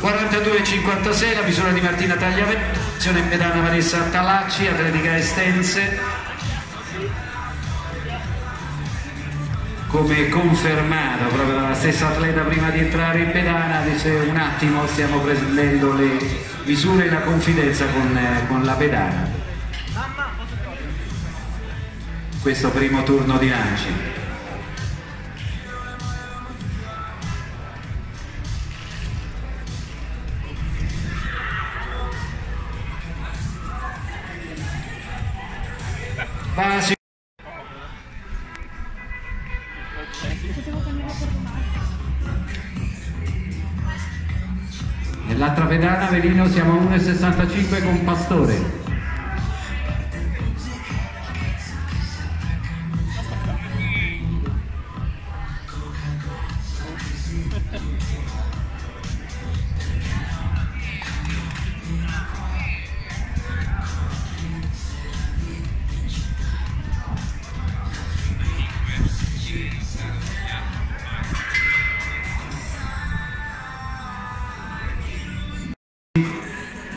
42,56 la misura di Martina Tagliavello, azione pedana Vanessa Talacci, atletica Estense. Come confermata proprio dalla stessa atleta prima di entrare in pedana, dice un attimo stiamo prendendo le misure e la confidenza con, eh, con la pedana. Questo primo turno di lanci. Basi. Nell'altra pedana Velino siamo a 1,65 con Pastore.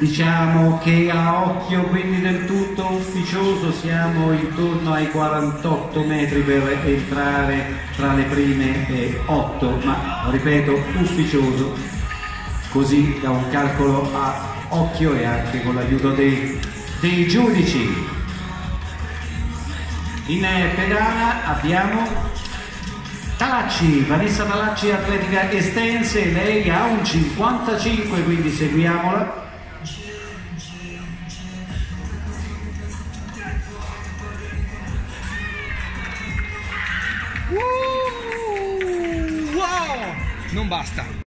Diciamo che a occhio quindi del tutto ufficioso siamo intorno ai 48 metri per entrare tra le prime 8, ma ripeto ufficioso, così da un calcolo a occhio e anche con l'aiuto dei, dei giudici. In pedana abbiamo Talacci, Vanessa Talacci atletica estense, lei ha un 55 quindi seguiamola. Non basta.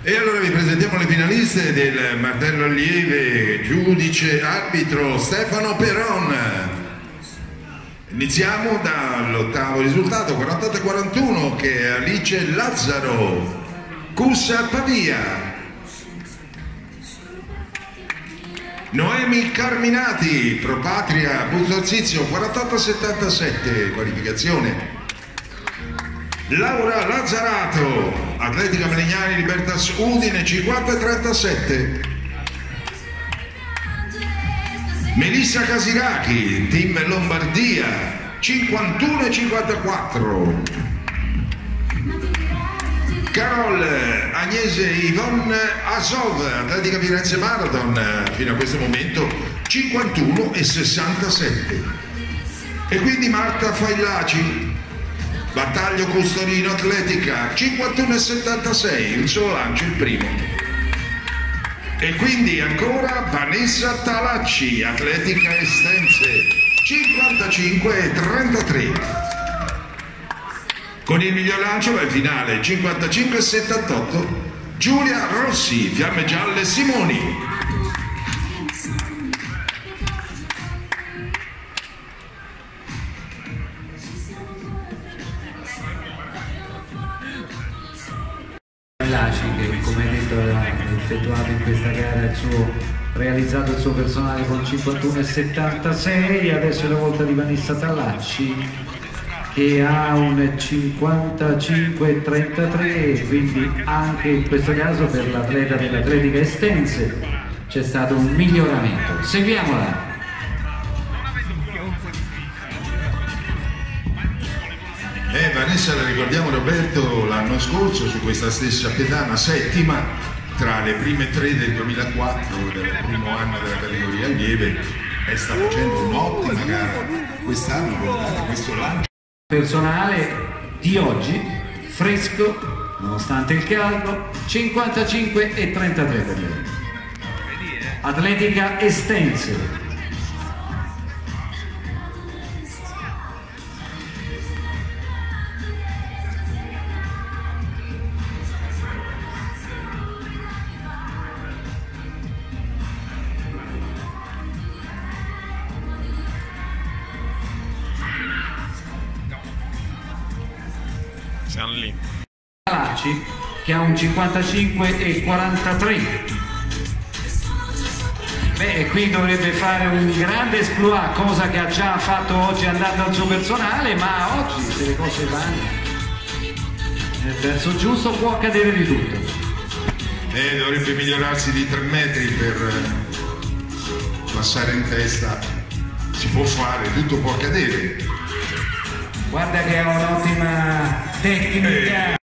E allora vi presentiamo le finaliste del martello allieve, giudice, arbitro Stefano Peron. Iniziamo dall'ottavo risultato, 48-41, che è Alice Lazzaro, Cussa Pavia. Noemi Carminati, Pro Patria, Buzzozizio, 48-77, qualificazione. Laura Lazzarato, Atletica Melegnani Libertas Udine 50-37. Melissa Casiracchi, Team Lombardia 51-54. Carol Agnese Yvonne Asov, Atletica Firenze Marathon, fino a questo momento 51 e 67. E quindi Marta Faillaci, Battaglio Custorino Atletica 51 e 76, il suo lancio il primo. E quindi ancora Vanessa Talacci, Atletica Estense 55 e 33. Con il miglior lancio va in finale 55 e 78 Giulia Rossi, Fiamme Gialle Simoni. Laci che come detto ha effettuato in questa gara il suo realizzato il suo personale con 51,76 adesso è la volta di Vanessa Tallacci che ha un 55,33 quindi anche in questo caso per l'atleta dell'atletica estense c'è stato un miglioramento. Seguiamola Vanessa, la ricordiamo Roberto l'anno scorso su questa stessa pedana settima tra le prime tre del 2004 del primo anno della categoria allieve e sta facendo un'ottima gara quest'anno per dare questo lancio. personale di oggi fresco nonostante il caldo 55 e 33 per lei atletica estense Siamo lì. Lacci che ha un 55 e 43 Beh, e qui dovrebbe fare un grande esploit, cosa che ha già fatto oggi andando al suo personale, ma oggi se le cose vanno nel verso giusto può accadere di tutto. Eh, dovrebbe migliorarsi di 3 metri per eh, passare in testa. Si può fare, tutto può accadere. Guarda che ha un'ottima tecnica.